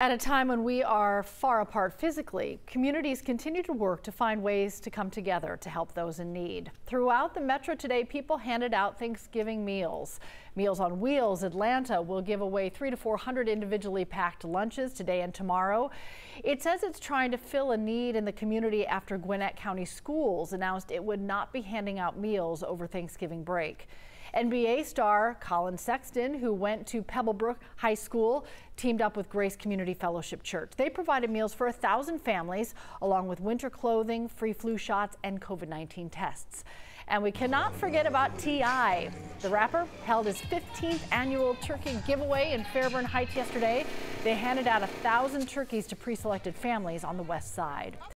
At a time when we are far apart physically, communities continue to work to find ways to come together to help those in need. Throughout the metro today, people handed out Thanksgiving meals. Meals on Wheels Atlanta will give away three to 400 individually packed lunches today and tomorrow. It says it's trying to fill a need in the community after Gwinnett County Schools announced it would not be handing out meals over Thanksgiving break. NBA star Collin Sexton, who went to Pebblebrook High School, teamed up with Grace Community Fellowship Church. They provided meals for a thousand families, along with winter clothing, free flu shots, and COVID-19 tests. And we cannot forget about T.I. The rapper held his 15th annual turkey giveaway in Fairburn Heights yesterday. They handed out a thousand turkeys to pre-selected families on the west side.